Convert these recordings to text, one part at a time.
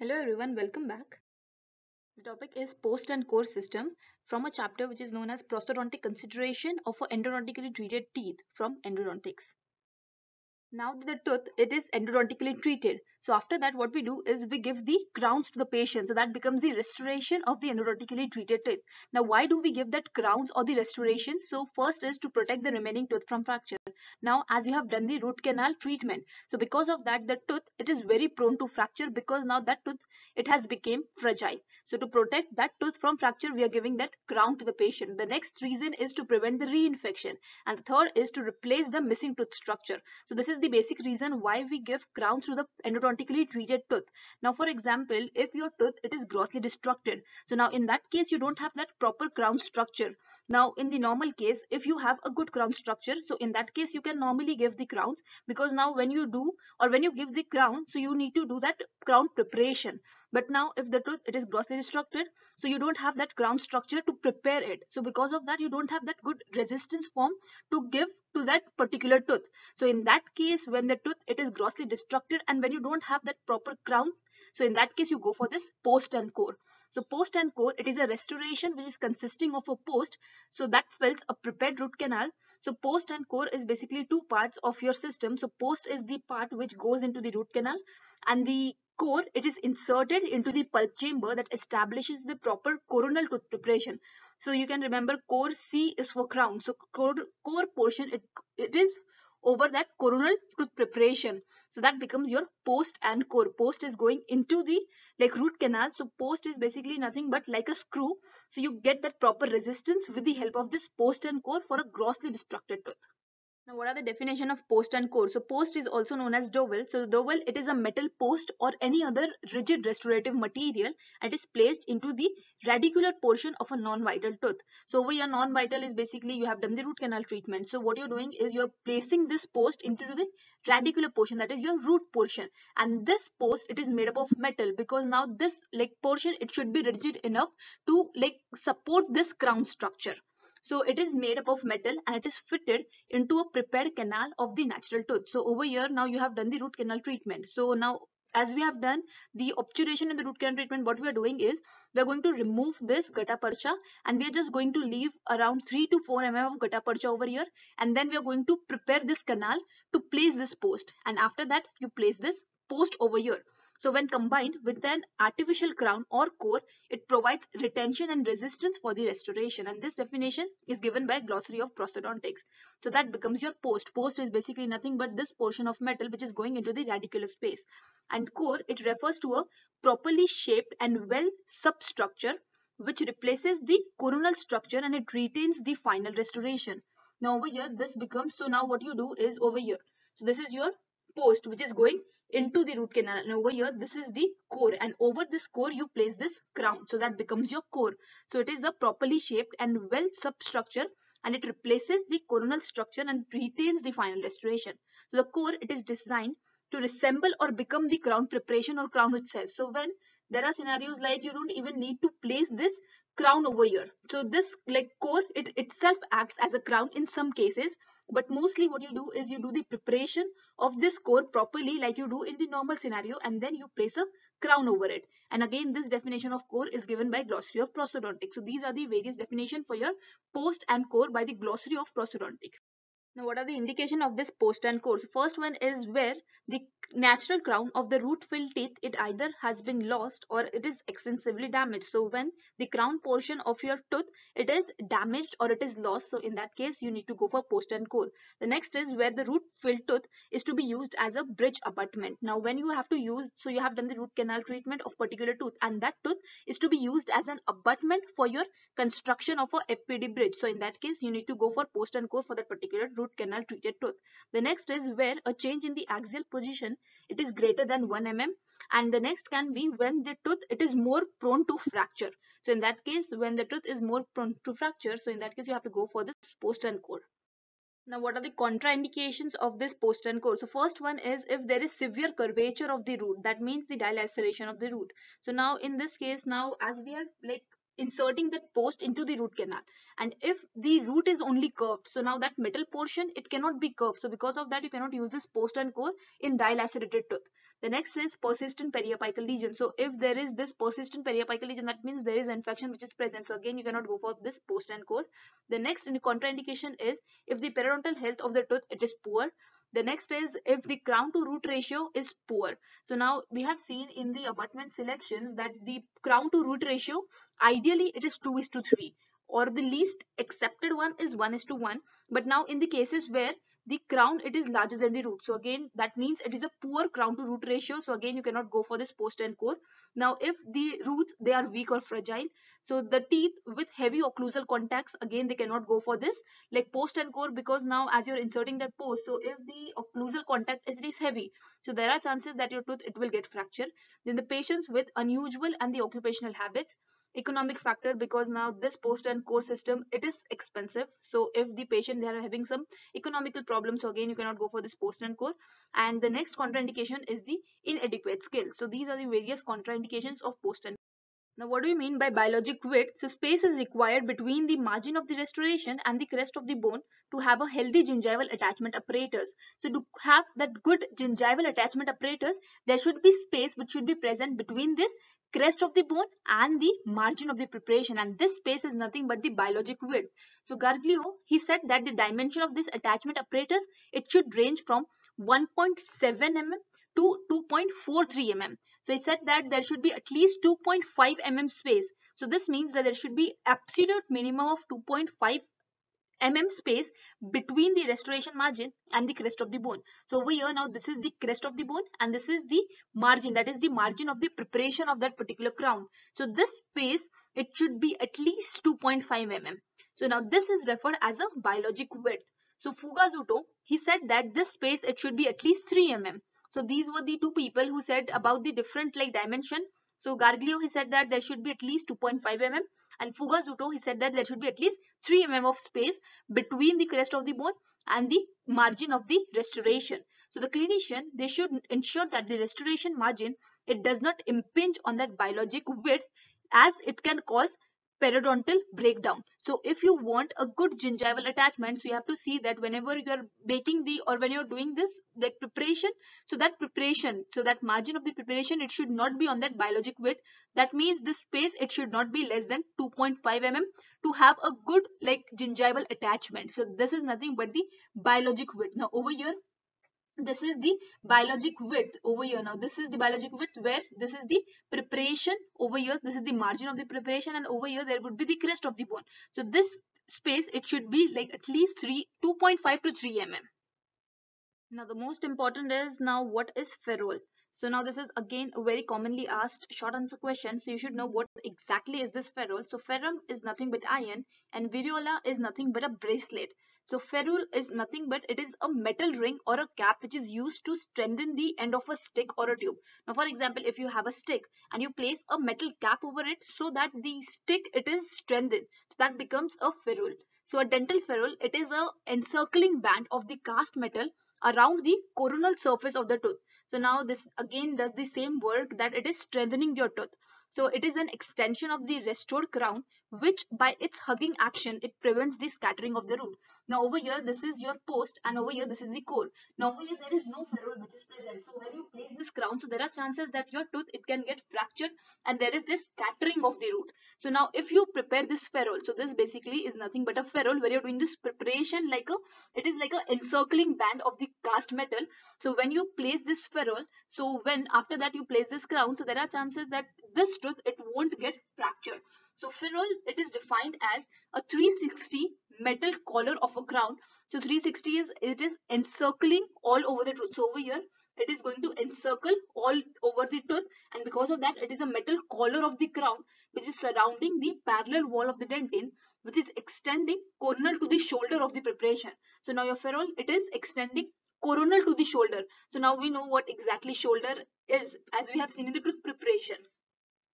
Hello everyone, welcome back. The topic is post and core system from a chapter which is known as prosthodontic consideration of endodontically treated teeth from endodontics. Now the tooth, it is endodontically treated. So after that, what we do is we give the crowns to the patient. So that becomes the restoration of the endodontically treated tooth. Now, why do we give that crowns or the restoration? So first is to protect the remaining tooth from fracture. Now, as you have done the root canal treatment, so because of that, the tooth, it is very prone to fracture because now that tooth, it has become fragile. So to protect that tooth from fracture, we are giving that crown to the patient. The next reason is to prevent the reinfection. And the third is to replace the missing tooth structure. So this is the basic reason why we give crowns to the endodontically treated tooth. Now, for example, if your tooth it is grossly destructed, so now in that case you don't have that proper crown structure. Now, in the normal case, if you have a good crown structure, so in that case you can normally give the crowns because now when you do or when you give the crown, so you need to do that crown preparation. But now if the tooth it is grossly destructed, so you don't have that crown structure to prepare it. So because of that, you don't have that good resistance form to give to that particular tooth. So in that case, when the tooth it is grossly destructed and when you don't have that proper crown, so in that case you go for this post and core. So post and core, it is a restoration which is consisting of a post. So that fills a prepared root canal. So post and core is basically two parts of your system. So post is the part which goes into the root canal and the core, it is inserted into the pulp chamber that establishes the proper coronal tooth preparation. So you can remember core C is for crown. So core, core portion, it, it is over that coronal tooth preparation. So that becomes your post and core. Post is going into the like root canal. So post is basically nothing but like a screw. So you get that proper resistance with the help of this post and core for a grossly destructed tooth. Now, what are the definition of post and core? So, post is also known as dowel. So, dowel, it is a metal post or any other rigid restorative material and is placed into the radicular portion of a non-vital tooth. So, over here, non-vital is basically you have done the root canal treatment. So, what you're doing is you're placing this post into the radicular portion, that is your root portion. And this post, it is made up of metal because now this like portion, it should be rigid enough to like support this crown structure. So it is made up of metal and it is fitted into a prepared canal of the natural tooth. So over here now you have done the root canal treatment. So now as we have done the obturation in the root canal treatment, what we are doing is we are going to remove this gutta percha and we are just going to leave around 3 to 4 mm of gutta percha over here and then we are going to prepare this canal to place this post and after that you place this post over here. So when combined with an artificial crown or core, it provides retention and resistance for the restoration. And this definition is given by Glossary of Prosthodontics. So that becomes your post. Post is basically nothing but this portion of metal which is going into the radicular space. And core, it refers to a properly shaped and well substructure which replaces the coronal structure and it retains the final restoration. Now over here, this becomes, so now what you do is over here. So this is your post which is going into the root canal. And over here this is the core. And over this core you place this crown. So that becomes your core. So it is a properly shaped and well substructure and it replaces the coronal structure and retains the final restoration. So the core it is designed to resemble or become the crown preparation or crown itself. So when there are scenarios like you don't even need to place this crown over here. So this like core it itself acts as a crown in some cases but mostly what you do is you do the preparation of this core properly like you do in the normal scenario and then you place a crown over it. And again this definition of core is given by glossary of prosthodontics. So these are the various definition for your post and core by the glossary of prosthodontics now, what are the indication of this post and core? First one is where the natural crown of the root filled teeth, it either has been lost or it is extensively damaged. So, when the crown portion of your tooth, it is damaged or it is lost. So, in that case, you need to go for post and core. The next is where the root filled tooth is to be used as a bridge abutment. Now, when you have to use, so you have done the root canal treatment of particular tooth and that tooth is to be used as an abutment for your construction of a FPD bridge. So, in that case, you need to go for post and core for that particular root root canal treated tooth. The next is where a change in the axial position it is greater than 1 mm and the next can be when the tooth it is more prone to fracture. So in that case when the tooth is more prone to fracture so in that case you have to go for this post and core. Now, what are the contraindications of this post and core? So, first one is if there is severe curvature of the root, that means the dilaceration of the root. So, now in this case, now as we are like inserting that post into the root canal and if the root is only curved so now that metal portion it cannot be curved so because of that you cannot use this post and core in dilacerated tooth The next is persistent periapical lesion. So if there is this persistent periapical lesion, that means there is infection which is present. So again, you cannot go for this post and core. The next contraindication is if the periodontal health of the tooth it is poor. The next is if the crown to root ratio is poor. So now we have seen in the abutment selections that the crown to root ratio ideally it is 2 is to 3 or the least accepted one is 1 is to 1 but now in the cases where the crown it is larger than the root. So again that means it is a poor crown to root ratio. So again you cannot go for this post and core. Now if the roots they are weak or fragile so the teeth with heavy occlusal contacts again they cannot go for this like post and core because now as you're inserting that post so if the occlusal contact is, heavy so there are chances that your tooth it will get fractured. Then the patients with unusual and the occupational habits economic factor because now this post and core system it is expensive. So if the patient they are having some economical problems so again you cannot go for this post and core. And the next contraindication is the inadequate skill. So these are the various contraindications of post and now, what do you mean by biologic width? So, space is required between the margin of the restoration and the crest of the bone to have a healthy gingival attachment apparatus. So, to have that good gingival attachment apparatus, there should be space which should be present between this crest of the bone and the margin of the preparation and this space is nothing but the biologic width. So Gargiulo, he said that the dimension of this attachment apparatus, it should range from 1.7 mm to 2.43 mm. So he said that there should be at least 2.5 mm space. So this means that there should be absolute minimum of 2.5 mm space between the restoration margin and the crest of the bone. So over here now this is the crest of the bone and this is the margin that is the margin of the preparation of that particular crown. So this space it should be at least 2.5 mm. So now this is referred as a biologic width. So Fugazzotto he said that this space it should be at least 3 mm. So these were the two people who said about the different like dimension. So Gargiulo, he said that there should be at least 2.5 mm and Fugazzotto, he said that there should be at least 3 mm of space between the crest of the bone and the margin of the restoration. So the clinician, they should ensure that the restoration margin, it does not impinge on that biologic width as it can cause periodontal breakdown. So if you want a good gingival attachment, so you have to see that whenever you are baking the or when you're doing this, the preparation, so that preparation, so that margin of the preparation, it should not be on that biologic width. That means this space, it should not be less than 2.5 mm to have a good like gingival attachment. So this is nothing but the biologic width. Now over here, this is the biologic width over here. Now this is the biologic width where this is the preparation over here. This is the margin of the preparation and over here there would be the crest of the bone. So this space it should be like at least 3 2.5 to 3 mm now the most important is now what is ferrule so now this is again a very commonly asked short answer question so you should know what exactly is this ferrule so ferrum is nothing but iron and viriola is nothing but a bracelet so ferrule is nothing but it is a metal ring or a cap which is used to strengthen the end of a stick or a tube. Now for example, if you have a stick and you place a metal cap over it so that the stick it is strengthened, so that becomes a ferrule. So a dental ferrule, it is a encircling band of the cast metal around the coronal surface of the tooth. So now this again does the same work that it is strengthening your tooth. So it is an extension of the restored crown which by its hugging action it prevents the scattering of the root. Now over here this is your post and over here this is the core. Now over here there is no ferrule which is present. So when you place this crown so there are chances that your tooth it can get fractured and there is this scattering of the root. So now if you prepare this ferrule so this basically is nothing but a ferrule where you're doing this preparation like a it is like a encircling band of the cast metal. So when you place this ferrule so when after that you place this crown so there are chances that this tooth it won't get fractured. So ferrule, it is defined as a 360 metal collar of a crown. So 360 is it is encircling all over the tooth. So over here, it is going to encircle all over the tooth and because of that, it is a metal collar of the crown which is surrounding the parallel wall of the dentin which is extending coronal to the shoulder of the preparation. So now your ferrule, it is extending coronal to the shoulder. So now we know what exactly shoulder is as we have seen in the tooth preparation.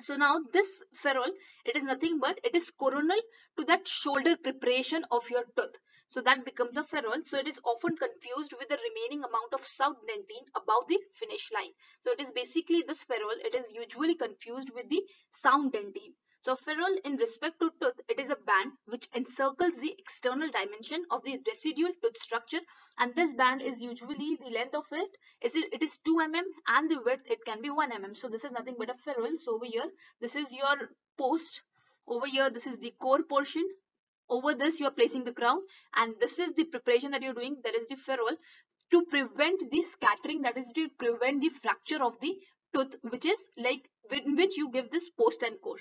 So now this ferrule, it is nothing but it is coronal to that shoulder preparation of your tooth. So that becomes a ferrule. So it is often confused with the remaining amount of sound dentine above the finish line. So it is basically this ferrule. It is usually confused with the sound dentine. So ferrule in respect to tooth, it is a band which encircles the external dimension of the residual tooth structure and this band is usually the length of it is it, is 2 mm and the width it can be 1 mm. So this is nothing but a ferrule. So over here this is your post. Over here this is the core portion. Over this you are placing the crown and this is the preparation that you're doing that is the ferrule to prevent the scattering that is to prevent the fracture of the tooth which is like in which you give this post and core.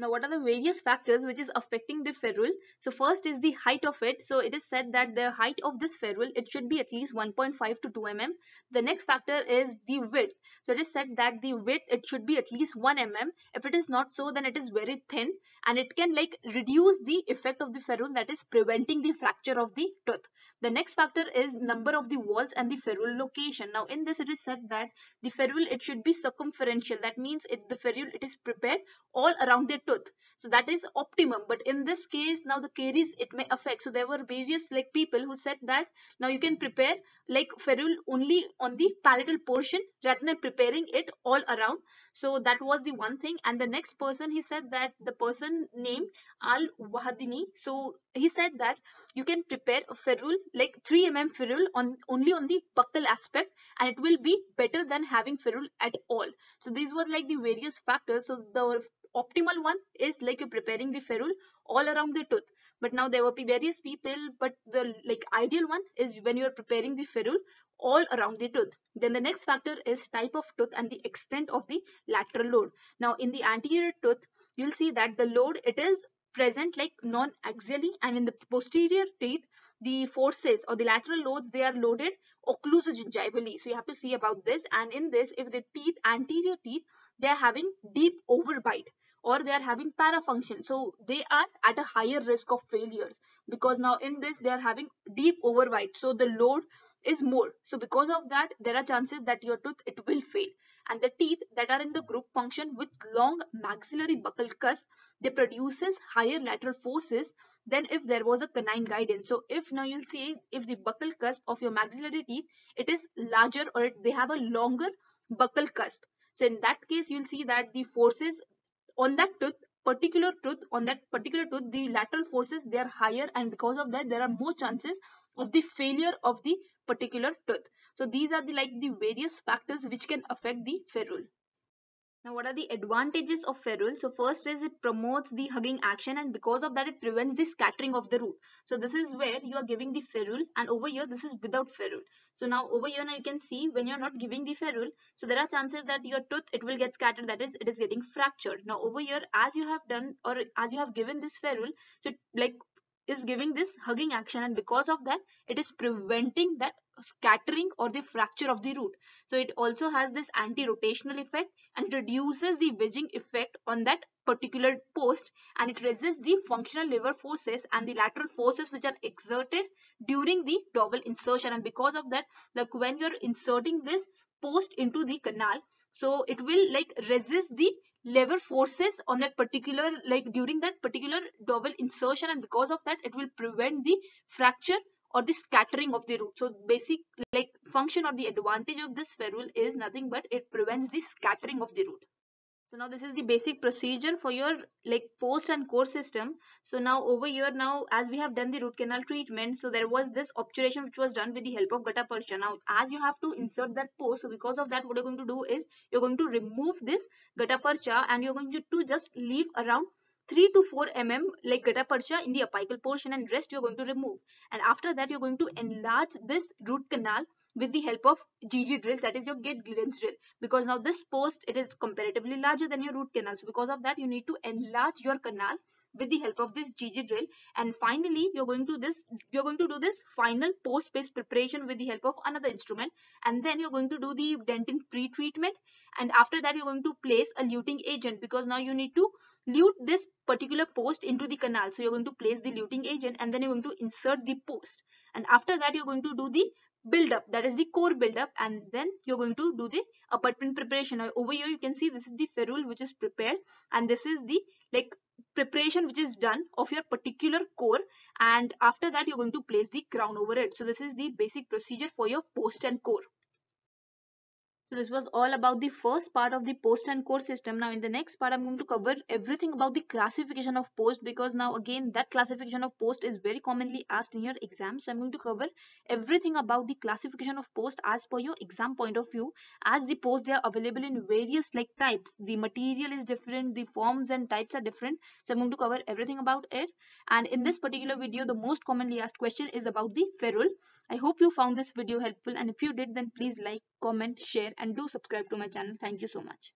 Now, what are the various factors which is affecting the ferrule? So, first is the height of it. So, it is said that the height of this ferrule, it should be at least 1.5 to 2 mm. The next factor is the width. So, it is said that the width, it should be at least 1 mm. If it is not so, then it is very thin and it can like reduce the effect of the ferrule that is preventing the fracture of the tooth. The next factor is number of the walls and the ferrule location. Now, in this, it is said that the ferrule, it should be circumferential. That means it, the ferrule, it is prepared all around the tooth so that is optimum. But in this case now the caries it may affect. So there were various like people who said that now you can prepare like ferrule only on the palatal portion rather than preparing it all around. So that was the one thing. And the next person he said that the person named al wahadini so he said that you can prepare a ferrule like 3 mm ferrule on only on the buccal aspect and it will be better than having ferrule at all. So these were like the various factors. So the optimal one is like you're preparing the ferrule all around the tooth. But now there will be various people but the like ideal one is when you're preparing the ferrule all around the tooth. Then the next factor is type of tooth and the extent of the lateral load. Now in the anterior tooth you'll see that the load it is present like non-axially and in the posterior teeth the forces or the lateral loads they are loaded occlusogingivally so you have to see about this. And in this if the teeth anterior teeth they are having deep overbite or they are having parafunction so they are at a higher risk of failures because now in this they are having deep overbite so the load is more. So because of that there are chances that your tooth it will fail. And the teeth that are in the group function with long maxillary buccal cusp they produces higher lateral forces than if there was a canine guidance. So if now you'll see if the buccal cusp of your maxillary teeth it is larger or it, they have a longer buccal cusp. So in that case you'll see that the forces on that tooth particular tooth on that particular tooth the lateral forces they are higher and because of that there are more chances of the failure of the particular tooth so these are the like the various factors which can affect the ferrule now, what are the advantages of ferrule? So, first is it promotes the hugging action and because of that it prevents the scattering of the root. So, this is where you are giving the ferrule and over here this is without ferrule. So, now over here now you can see when you are not giving the ferrule, so there are chances that your tooth it will get scattered that is it is getting fractured. Now, over here as you have done or as you have given this ferrule, so like is giving this hugging action and because of that it is preventing that scattering or the fracture of the root. So it also has this anti-rotational effect and reduces the wedging effect on that particular post and it resists the functional lever forces and the lateral forces which are exerted during the dowel insertion and because of that like when you're inserting this post into the canal so it will like resist the lever forces on that particular like during that particular dowel insertion and because of that it will prevent the fracture or the scattering of the root. So basic like function or the advantage of this ferrule is nothing but it prevents the scattering of the root so now this is the basic procedure for your like post and core system. So now over here now as we have done the root canal treatment so there was this obturation which was done with the help of gutta percha. Now as you have to insert that post so because of that what you're going to do is you're going to remove this gutta percha and you're going to, just leave around 3 to 4 mm like gutta percha in the apical portion and rest you're going to remove and after that you're going to enlarge this root canal with the help of GG drill that is your Gates Glidden drill. Because now this post it is comparatively larger than your root canal. So because of that you need to enlarge your canal with the help of this GG drill. And finally you're going to this you're going to do this final post space preparation with the help of another instrument. And then you're going to do the dentin pre-treatment. And after that you're going to place a luting agent. Because now you need to lute this particular post into the canal. So you're going to place the luting agent and then you're going to insert the post. And after that you're going to do the build up that is the core build up and then you're going to do the abutment preparation. Now over here you can see this is the ferrule which is prepared and this is the like preparation which is done of your particular core and after that you're going to place the crown over it. So this is the basic procedure for your post and core So this was all about the first part of the post and core system. Now in the next part, I'm going to cover everything about the classification of post because now again that classification of post is very commonly asked in your exam. So I'm going to cover everything about the classification of post as per your exam point of view. As the post they are available in various like types. The material is different, the forms and types are different. So I'm going to cover everything about it. And in this particular video, the most commonly asked question is about the ferrule. I hope you found this video helpful and if you did then please like, comment, share and do subscribe to my channel. Thank you so much.